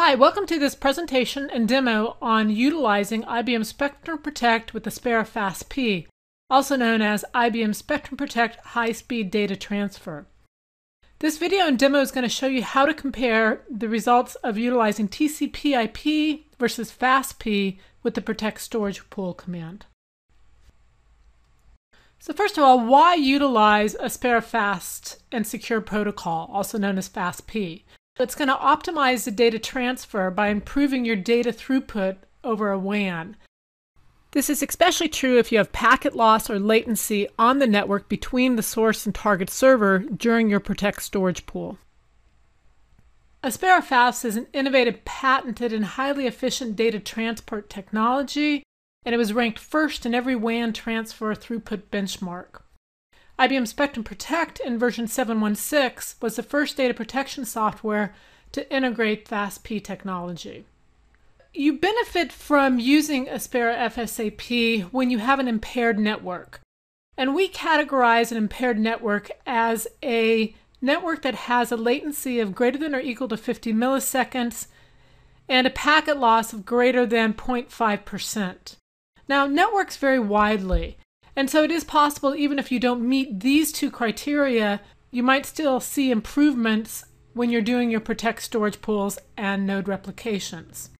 Hi, welcome to this presentation and demo on utilizing IBM Spectrum Protect with Aspera FASP, also known as IBM Spectrum Protect High Speed Data Transfer. This video and demo is going to show you how to compare the results of utilizing TCP/IP versus FASP with the Protect Storage Pool command. So first of all, why utilize Aspera Fast and Secure Protocol, also known as FASP? It's going to optimize the data transfer by improving your data throughput over a WAN. This is especially true if you have packet loss or latency on the network between the source and target server during your Protect storage pool. Aspera FASP is an innovative, patented, and highly efficient data transport technology, and it was ranked first in every WAN transfer throughput benchmark. IBM Spectrum Protect in version 716 was the first data protection software to integrate FASP technology. You benefit from using Aspera FASP when you have an impaired network. And we categorize an impaired network as a network that has a latency of greater than or equal to 50 milliseconds and a packet loss of greater than 0.5%. Now, networks vary widely, and so it is possible, even if you don't meet these two criteria, you might still see improvements when you're doing your Protect storage pools and node replications.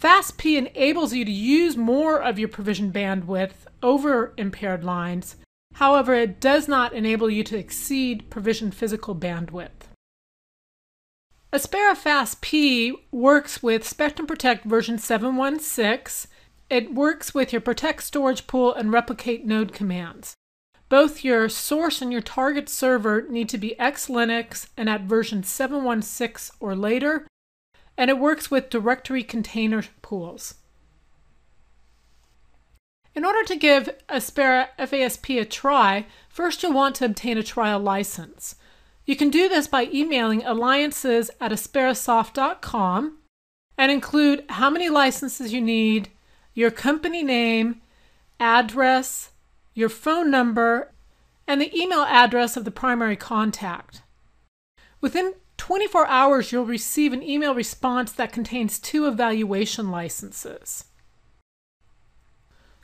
FASP enables you to use more of your provision bandwidth over impaired lines. However, it does not enable you to exceed provision physical bandwidth. Aspera FASP works with Spectrum Protect version 716 it works with your protect storage pool and replicate node commands. Both your source and your target server need to be X Linux and at version 716 or later, and it works with directory container pools. In order to give Aspera FASP a try, first you'll want to obtain a trial license. You can do this by emailing alliances at asperasoft.com and include how many licenses you need, your company name, address, your phone number, and the email address of the primary contact. Within 24 hours, you'll receive an email response that contains two evaluation licenses.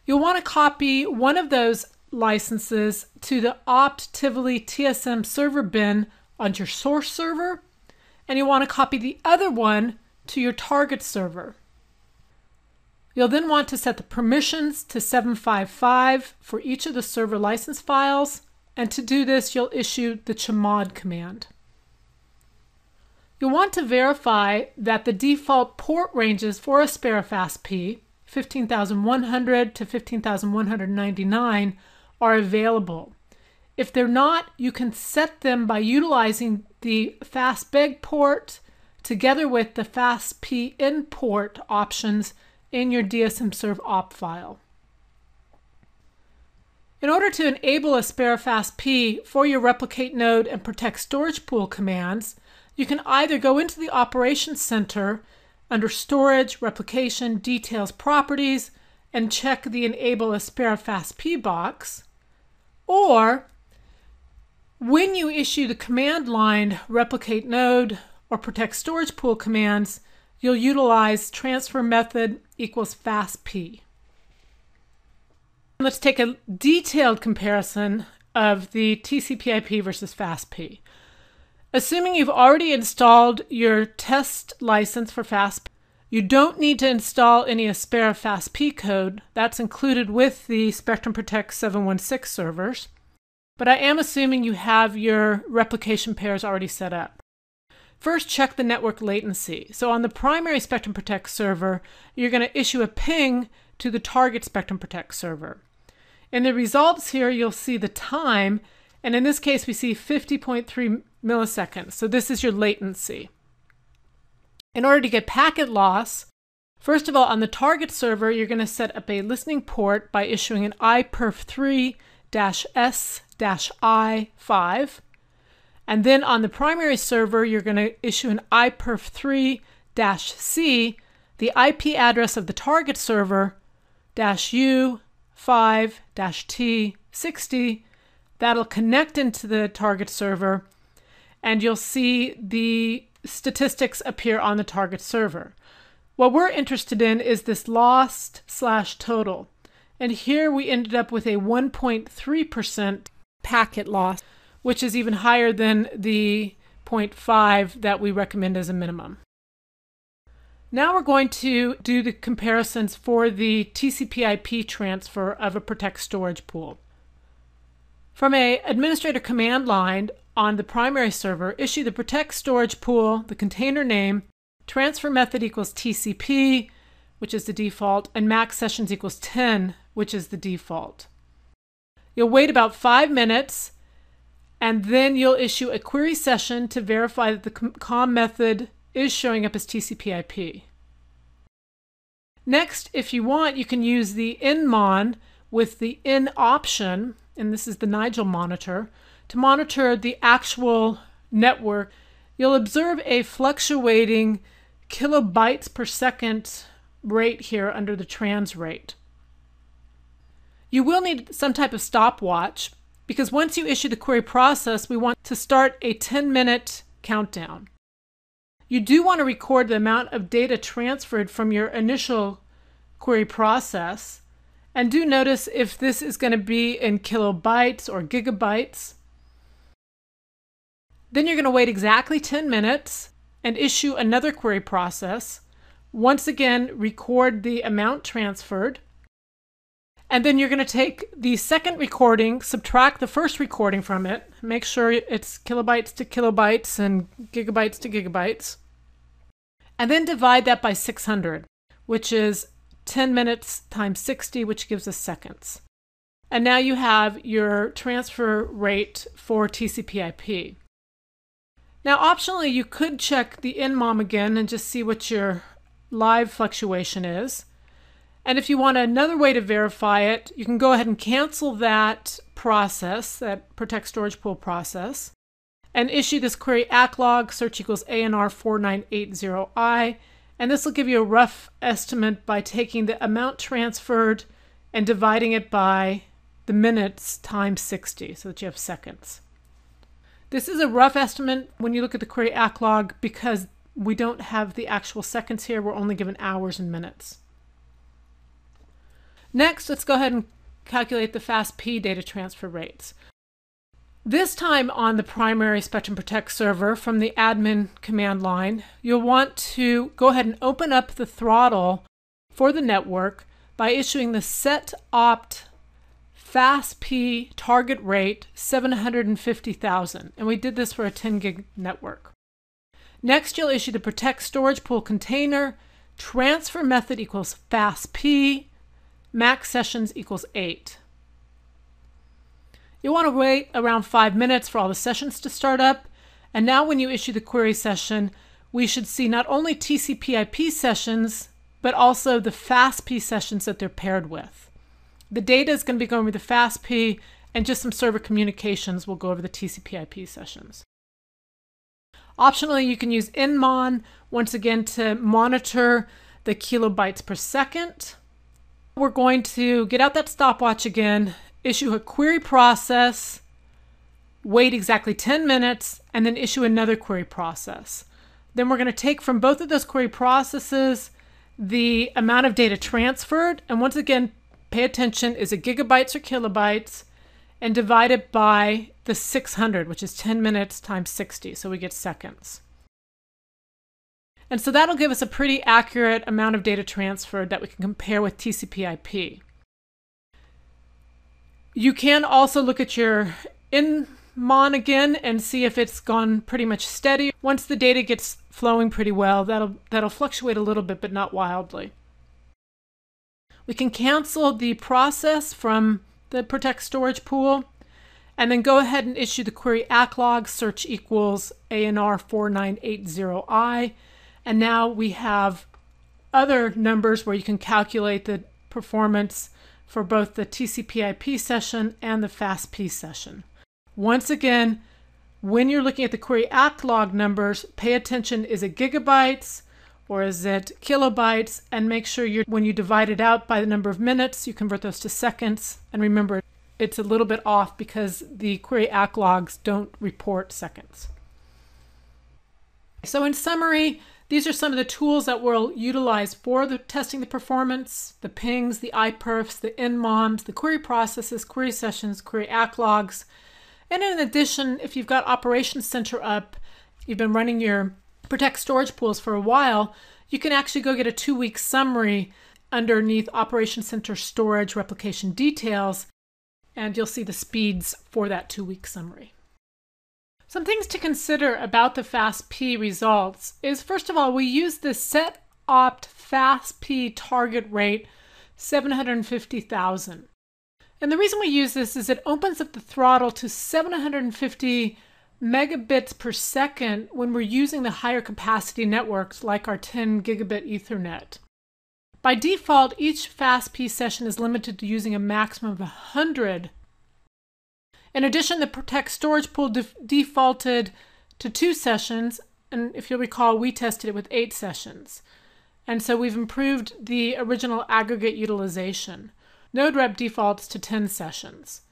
You'll want to copy one of those licenses to the opt Tivoli TSM server bin on your source server, and you'll want to copy the other one to your target server. You'll then want to set the permissions to 755 for each of the server license files, and to do this, you'll issue the chmod command. You'll want to verify that the default port ranges for a Aspera FASP, 15,100 to 15,199, are available. If they're not, you can set them by utilizing the FastBeg port together with the FastP import options in your DSM-Serv op file. In order to enable Aspera FASP for your replicate node and protect storage pool commands, you can either go into the Operations Center under Storage, Replication, Details, Properties, and check the Enable Aspera FASP box, or when you issue the command line replicate node or protect storage pool commands, you'll utilize transfer method equals FASP. Let's take a detailed comparison of the TCP/IP versus FASP. Assuming you've already installed your test license for FASP, you don't need to install any Aspera FASP code. That's included with the Spectrum Protect 716 servers. But I am assuming you have your replication pairs already set up. First, check the network latency. So on the primary Spectrum Protect server, you're going to issue a ping to the target Spectrum Protect server. In the results here, you'll see the time, and in this case, we see 50.3 milliseconds. So this is your latency. In order to get packet loss, first of all, on the target server, you're going to set up a listening port by issuing an iperf3-s-i5. And then on the primary server, you're going to issue an iperf3-c, the IP address of the target server, U5-T60. That'll connect into the target server, and you'll see the statistics appear on the target server. What we're interested in is this lost slash total. And here we ended up with a 1.3% packet loss, which is even higher than the 0.5 that we recommend as a minimum. Now we're going to do the comparisons for the TCP IP transfer of a Protect storage pool. From a administrator command line on the primary server, issue the Protect storage pool, the container name, transfer method equals TCP, which is the default, and max sessions equals 10, which is the default. You'll wait about five minutes and then you'll issue a query session to verify that the COM method is showing up as TCP IP. Next, if you want, you can use the nmon with the in option, and this is the Nigel monitor, to monitor the actual network. You'll observe a fluctuating kilobytes per second rate here under the trans rate. You will need some type of stopwatch because once you issue the query process, we want to start a 10 minute countdown. You do want to record the amount of data transferred from your initial query process. And do notice if this is going to be in kilobytes or gigabytes. Then you're going to wait exactly 10 minutes and issue another query process. Once again, record the amount transferred. And then you're going to take the second recording, subtract the first recording from it, make sure it's kilobytes to kilobytes and gigabytes to gigabytes, and then divide that by 600, which is 10 minutes times 60, which gives us seconds. And now you have your transfer rate for TCP IP. Now, optionally, you could check the nmon again and just see what your live fluctuation is. And if you want another way to verify it, you can go ahead and cancel that process, that protect storage pool process, and issue this query actlog search equals ANR 4980I. And this will give you a rough estimate by taking the amount transferred and dividing it by the minutes times 60 so that you have seconds. This is a rough estimate when you look at the query actlog because we don't have the actual seconds here. We're only given hours and minutes. Next, let's go ahead and calculate the FASP data transfer rates. This time on the primary Spectrum Protect server from the admin command line, you'll want to go ahead and open up the throttle for the network by issuing the set opt FASP target rate 750,000, and we did this for a 10 gig network. Next, you'll issue the protect storage pool container, transfer method equals FASP, max sessions equals 8. You'll want to wait around 5 minutes for all the sessions to start up, and now when you issue the query session, we should see not only TCP IP sessions, but also the FASP sessions that they're paired with. The data is going to be going over the FASP, and just some server communications will go over the TCP IP sessions. Optionally, you can use nmon once again to monitor the kilobytes per second. We're going to get out that stopwatch again, issue a query process, wait exactly 10 minutes, and then issue another query process. Then we're going to take from both of those query processes the amount of data transferred, and once again, pay attention, is it gigabytes or kilobytes? And divide it by the 600, which is 10 minutes times 60, so we get seconds. And so that'll give us a pretty accurate amount of data transferred that we can compare with TCP IP. You can also look at your nmon again and see if it's gone pretty much steady. Once the data gets flowing pretty well, that'll, that'll fluctuate a little bit, but not wildly. We can cancel the process from the protect storage pool and then go ahead and issue the query actlog search equals ANR 4980I. And now we have other numbers where you can calculate the performance for both the TCP IP session and the FASP session. Once again, when you're looking at the query act log numbers, pay attention, is it gigabytes? or is it kilobytes? And make sure you when you divide it out by the number of minutes, you convert those to seconds. And remember, it's a little bit off because the query act logs don't report seconds. So in summary, these are some of the tools that we'll utilize for the testing the performance, the pings, the iperfs, the nmons, the query processes, query sessions, query ACT logs. And in addition, if you've got Operations Center up, you've been running your Protect storage pools for a while, you can actually go get a two-week summary underneath Operations Center Storage Replication Details, and you'll see the speeds for that two-week summary. Some things to consider about the FASP results is first of all, we use the set opt FASP target rate 750,000. And the reason we use this is it opens up the throttle to 750 megabits per second when we're using the higher capacity networks like our 10 gigabit Ethernet. By default, each FASP session is limited to using a maximum of 100 in addition, the Protect storage pool def defaulted to two sessions, and if you'll recall, we tested it with eight sessions. And so we've improved the original aggregate utilization. Node rep defaults to 10 sessions.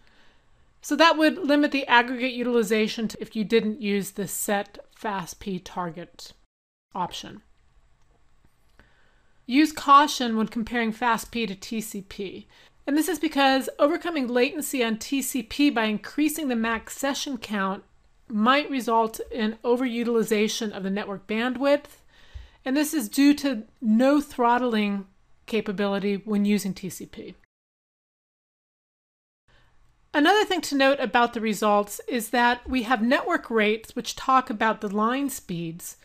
So that would limit the aggregate utilization if you didn't use the set FASP target option. Use caution when comparing FASP to TCP. And this is because overcoming latency on TCP by increasing the max session count might result in overutilization of the network bandwidth. And this is due to no throttling capability when using TCP. Another thing to note about the results is that we have network rates which talk about the line speeds.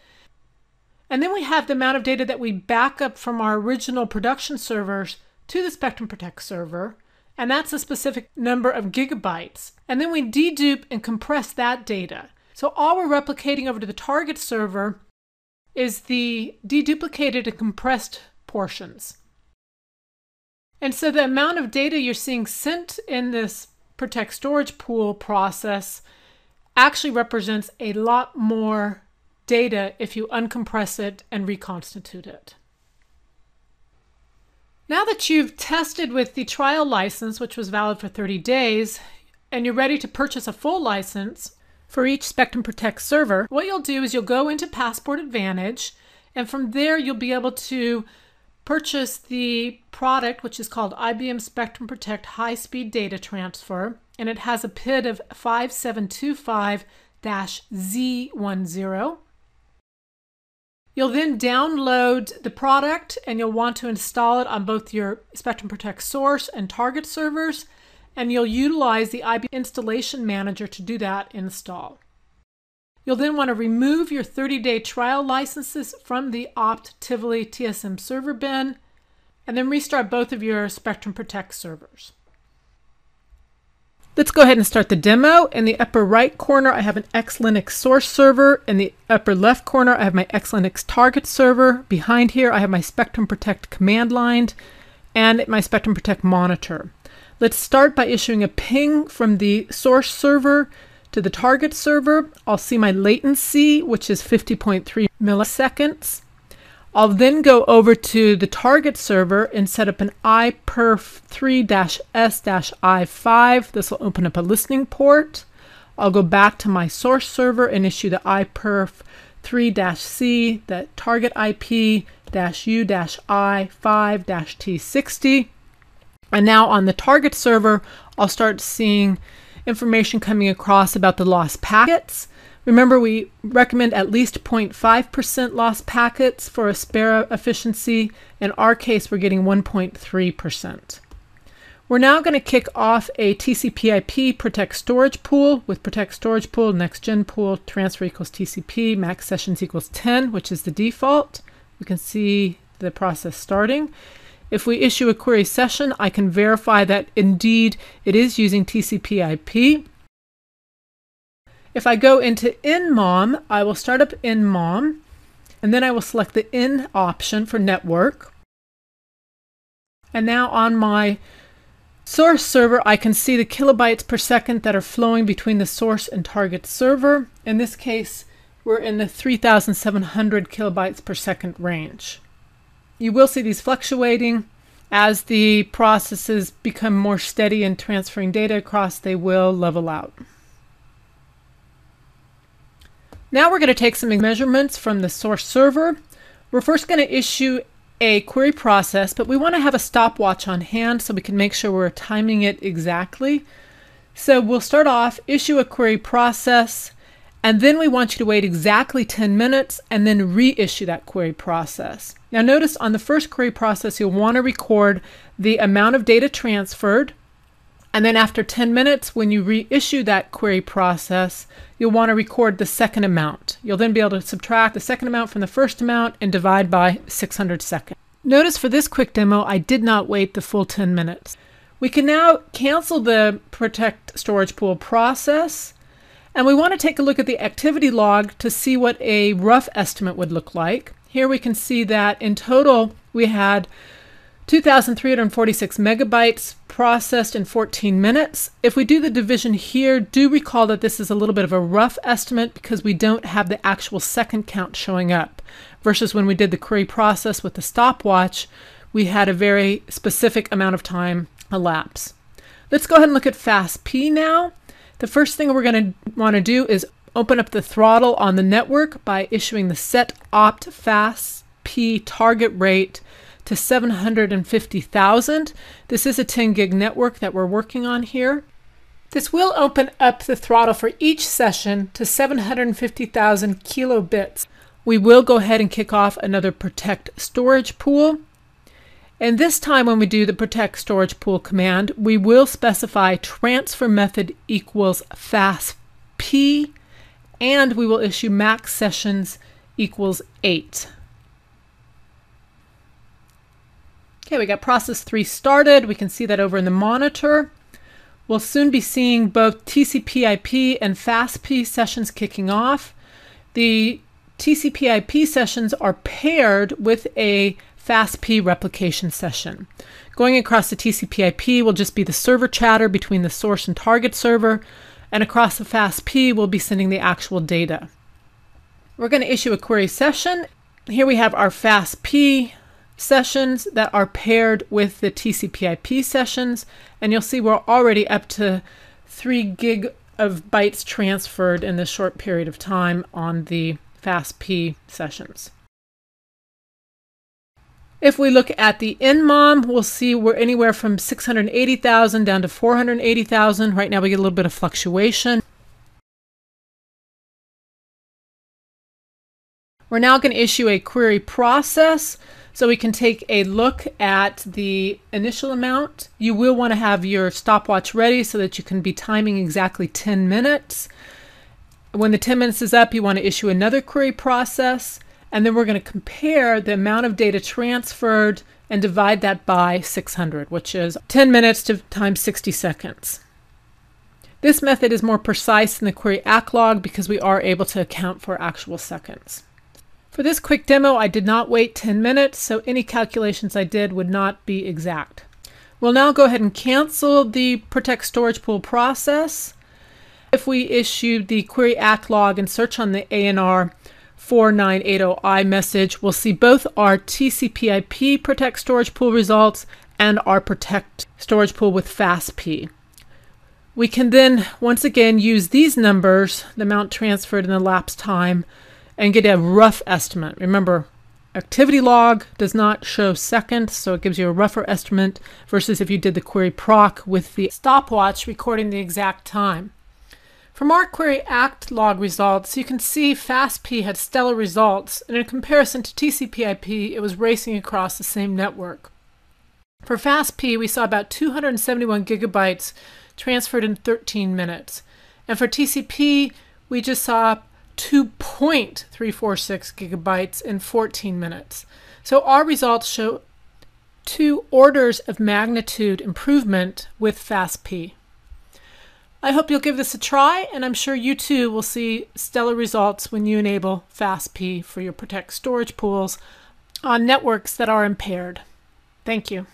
And then we have the amount of data that we back up from our original production servers to the Spectrum Protect server, and that's a specific number of gigabytes. And then we dedupe and compress that data. So all we're replicating over to the target server is the deduplicated and compressed portions. And so the amount of data you're seeing sent in this Protect storage pool process actually represents a lot more data if you uncompress it and reconstitute it. Now that you've tested with the trial license, which was valid for 30 days, and you're ready to purchase a full license for each Spectrum Protect server, what you'll do is you'll go into Passport Advantage, and from there you'll be able to purchase the product, which is called IBM Spectrum Protect High Speed Data Transfer, and it has a PID of 5725 Z10. You'll then download the product and you'll want to install it on both your Spectrum Protect source and target servers, and you'll utilize the IBM Installation Manager to do that install. You'll then want to remove your 30-day trial licenses from the opt Tivoli TSM server bin, and then restart both of your Spectrum Protect servers. Let's go ahead and start the demo. In the upper right corner, I have an XLinux source server. In the upper left corner, I have my XLinux target server. Behind here, I have my Spectrum Protect command line and my Spectrum Protect monitor. Let's start by issuing a ping from the source server to the target server. I'll see my latency, which is 50.3 milliseconds. I'll then go over to the target server and set up an iperf 3-s-i5. This will open up a listening port. I'll go back to my source server and issue the iperf 3-c, the target IP-u-i5-t60. And now on the target server, I'll start seeing information coming across about the lost packets. Remember, we recommend at least 0.5% lost packets for Aspera efficiency. In our case, we're getting 1.3%. We're now going to kick off a TCP IP protect storage pool with protect storage pool, next gen pool, transfer equals TCP, max sessions equals 10, which is the default. We can see the process starting. If we issue a query session, I can verify that indeed it is using TCP IP. If I go into nmon, I will start up nmon, and then I will select the in option for network. And now on my source server, I can see the kilobytes per second that are flowing between the source and target server. In this case, we're in the 3,700 kilobytes per second range. You will see these fluctuating. As the processes become more steady in transferring data across, they will level out. Now we're going to take some measurements from the source server. We're first going to issue a query process, but we want to have a stopwatch on hand so we can make sure we're timing it exactly. So we'll start off, issue a query process, and then we want you to wait exactly 10 minutes and then reissue that query process. Now notice on the first query process, you'll want to record the amount of data transferred. And then after 10 minutes, when you reissue that query process, you'll want to record the second amount. You'll then be able to subtract the second amount from the first amount and divide by 600 seconds. Notice for this quick demo, I did not wait the full 10 minutes. We can now cancel the protect storage pool process and we want to take a look at the activity log to see what a rough estimate would look like. Here we can see that in total we had 2,346 megabytes processed in 14 minutes. If we do the division here, do recall that this is a little bit of a rough estimate because we don't have the actual second count showing up. Versus when we did the query process with the stopwatch, we had a very specific amount of time elapse. Let's go ahead and look at FASP now. The first thing we're going to want to do is open up the throttle on the network by issuing the set opt fast p target rate to 750,000. This is a 10 gig network that we're working on here. This will open up the throttle for each session to 750,000 kilobits. We will go ahead and kick off another protect storage pool. And this time when we do the protect storage pool command, we will specify transfer method equals FASP, and we will issue max sessions equals 8. Okay, we got process 3 started. We can see that over in the monitor. We'll soon be seeing both TCP IP and FASP sessions kicking off. The TCP IP sessions are paired with a FASP replication session. Going across the TCP IP will just be the server chatter between the source and target server, and across the FASP we'll be sending the actual data. We're going to issue a query session. Here we have our FASP sessions that are paired with the TCP IP sessions, and you'll see we're already up to 3 gig of bytes transferred in this short period of time on the FASP sessions. If we look at the nmon, we'll see we're anywhere from 680,000 down to 480,000. Right now we get a little bit of fluctuation. We're now going to issue a query process so we can take a look at the initial amount. You will want to have your stopwatch ready so that you can be timing exactly 10 minutes. When the 10 minutes is up, you want to issue another query process. And then we're going to compare the amount of data transferred and divide that by 600, which is 10 minutes to times 60 seconds. This method is more precise than the query act log because we are able to account for actual seconds. For this quick demo, I did not wait 10 minutes, so any calculations I did would not be exact. We'll now go ahead and cancel the Protect Storage Pool process. If we issue the query act log and search on the ANR 4980i message, we'll see both our TCP/IP Protect Storage Pool results and our Protect Storage Pool with FASP. We can then once again use these numbers, the amount transferred and the lapse time, and get a rough estimate. Remember, activity log does not show seconds, so it gives you a rougher estimate versus if you did the query proc with the stopwatch recording the exact time. From our query act log results, you can see FASP had stellar results, and in comparison to TCP/IP, it was racing across the same network. For FASP, we saw about 271 gigabytes transferred in 13 minutes. And for TCP, we just saw 2.346 gigabytes in 14 minutes. So our results show two orders of magnitude improvement with FASP. I hope you'll give this a try, and I'm sure you too will see stellar results when you enable FASP for your Protect storage pools on networks that are impaired. Thank you.